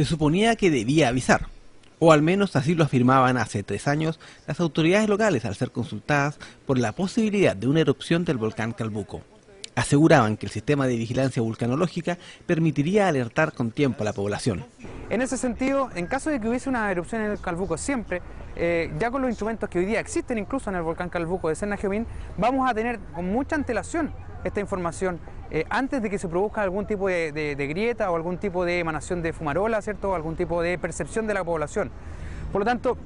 Se suponía que debía avisar, o al menos así lo afirmaban hace tres años las autoridades locales al ser consultadas por la posibilidad de una erupción del volcán Calbuco. Aseguraban que el sistema de vigilancia vulcanológica permitiría alertar con tiempo a la población. En ese sentido, en caso de que hubiese una erupción en el Calbuco siempre, eh, ya con los instrumentos que hoy día existen incluso en el volcán Calbuco de Serna vamos a tener con mucha antelación esta información eh, antes de que se produzca algún tipo de, grieta o algún tipo de emanación de fumarola, ¿cierto? O algún tipo de percepción de la población. Por lo tanto,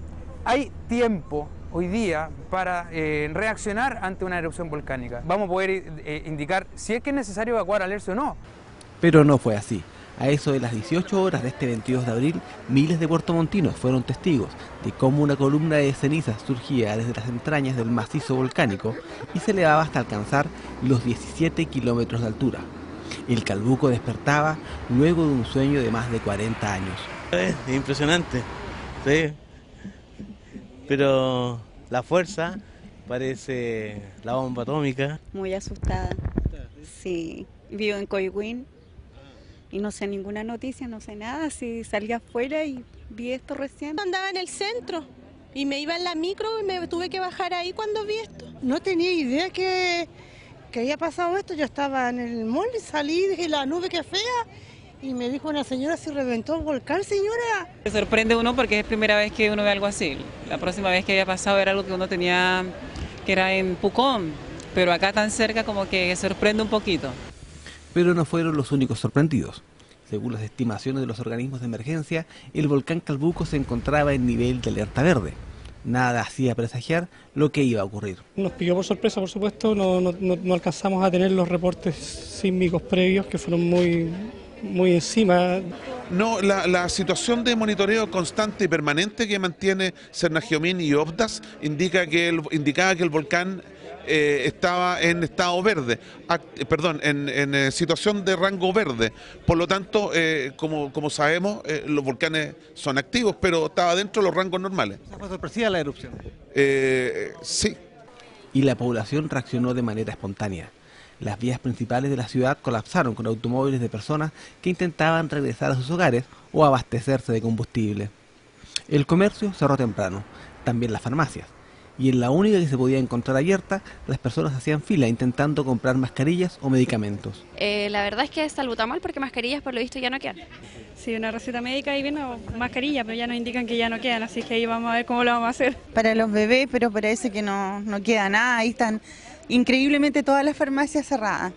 hay tiempo hoy día para eh, reaccionar ante una erupción volcánica. Vamos a poder eh, indicar si es que es necesario evacuar al o no. Pero no fue así. A eso de las 18 horas de este 22 de abril, miles de puertomontinos fueron testigos de cómo una columna de cenizas surgía desde las entrañas del macizo volcánico y se elevaba hasta alcanzar los 17 kilómetros de altura. El calbuco despertaba luego de un sueño de más de 40 años. Es impresionante, sí. Pero la fuerza parece la bomba atómica. Muy asustada. Sí, vivo en Coihuín y no sé ninguna noticia, no sé nada, si salí afuera y vi esto recién. Andaba en el centro y me iba en la micro y me tuve que bajar ahí cuando vi esto. No tenía idea que, que había pasado esto, yo estaba en el mall y salí, dije la nube que fea y me dijo una señora si reventó el volcán, señora. Se sorprende uno porque es primera vez que uno ve algo así. La próxima vez que había pasado era algo que uno tenía, que era en Pucón, pero acá tan cerca como que sorprende un poquito pero no fueron los únicos sorprendidos. Según las estimaciones de los organismos de emergencia, el volcán Calbuco se encontraba en nivel de alerta verde. Nada hacía presagiar lo que iba a ocurrir. Nos pilló por sorpresa, por supuesto, no, alcanzamos a tener los reportes sísmicos previos que fueron muy, muy encima. No, la, situación de monitoreo constante y permanente que mantiene Cernagiomín y OPDAS indica que el, indicaba que el volcán eh, estaba en estado verde, perdón, en, eh, situación de rango verde. Por lo tanto, eh, como, como, sabemos, los volcanes son activos, pero estaba dentro de los rangos normales. ¿Fue sorpresiva la erupción? sí. Y la población reaccionó de manera espontánea. Las vías principales de la ciudad colapsaron con automóviles de personas que intentaban regresar a sus hogares o abastecerse de combustible. El comercio cerró temprano, también las farmacias y en la única que se podía encontrar abierta, las personas hacían fila intentando comprar mascarillas o medicamentos. Eh, la verdad es que es salbutamol porque mascarillas por lo visto ya no quedan. Sí, una receta médica y viene mascarilla, pero ya nos indican que ya no quedan, así que ahí vamos a ver cómo lo vamos a hacer. Para los bebés, pero parece que no, no queda nada, ahí están increíblemente todas las farmacias cerradas.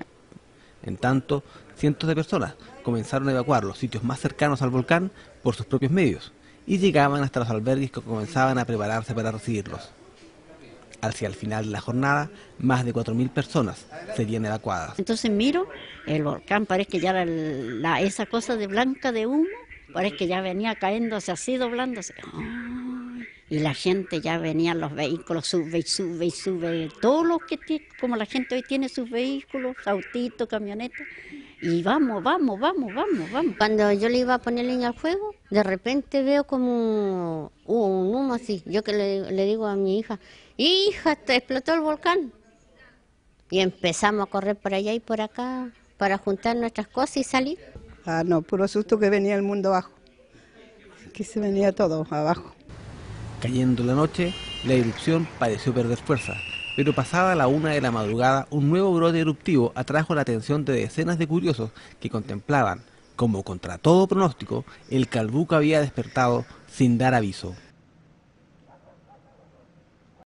En tanto, cientos de personas comenzaron a evacuar los sitios más cercanos al volcán por sus propios medios y llegaban hasta los albergues que comenzaban a prepararse para recibirlos. Hacia el final de la jornada, más de 4.000 personas serían evacuadas. Entonces miro, el volcán parece que ya era la, esa cosa de blanca de humo, parece que ya venía cayéndose así, doblándose. y la gente ya venía, los vehículos, sube y sube y sube. Todos los que como la gente hoy tiene sus vehículos, autitos, camionetas. Y vamos, vamos, vamos, vamos, vamos. Cuando yo le iba a poner leña al fuego, de repente veo como un humo así. Yo que le digo a mi hija, hija, te explotó el volcán. Y empezamos a correr por allá y por acá para juntar nuestras cosas y salir. Ah, no, puro susto que venía el mundo abajo. Que se venía todo abajo. Cayendo la noche, la erupción pareció perder fuerza, pero pasada la una de la madrugada, un nuevo brote eruptivo atrajo la atención de decenas de curiosos que contemplaban, como contra todo pronóstico, el calbuco había despertado sin dar aviso.